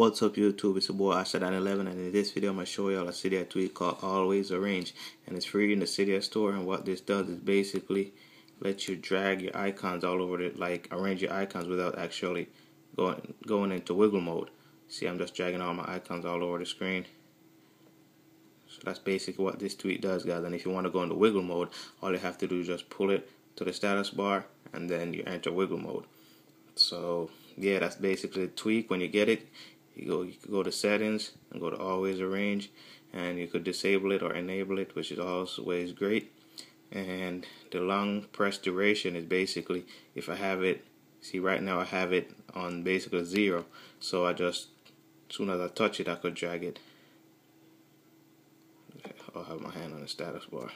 What's up YouTube, it's your boy Ashadon11 and in this video I'm going to show y'all a Cydia tweak called Always Arrange and it's free in the Cydia store and what this does is basically let you drag your icons all over it like arrange your icons without actually going going into wiggle mode. See I'm just dragging all my icons all over the screen. So that's basically what this tweak does guys and if you want to go into wiggle mode all you have to do is just pull it to the status bar and then you enter wiggle mode. So yeah, that's basically the tweak. When you get it, you go you could go to settings and go to always arrange and you could disable it or enable it which is always great. And the long press duration is basically if I have it see right now I have it on basically zero. So I just as soon as I touch it I could drag it. I'll have my hand on the status bar.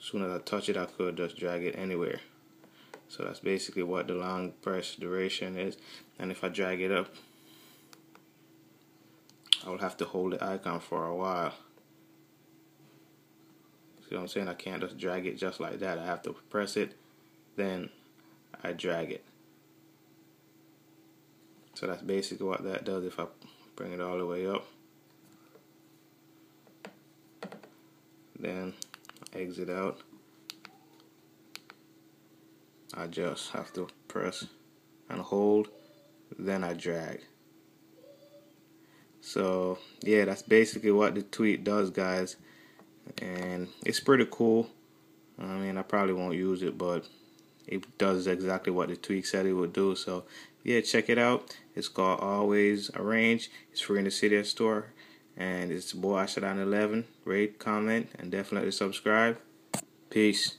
As soon as I touch it I could just drag it anywhere. So that's basically what the long press duration is. And if I drag it up I will have to hold the icon for a while. See what I'm saying? I can't just drag it just like that. I have to press it, then I drag it. So that's basically what that does if I bring it all the way up. Then exit out. I just have to press and hold, then I drag. So yeah, that's basically what the tweak does, guys. And it's pretty cool. I mean, I probably won't use it, but it does exactly what the tweak said it would do. So yeah, check it out. It's called Always Arrange. It's free in the Cydia store. And it's boy Ashadon 11. Rate, comment, and definitely subscribe. Peace.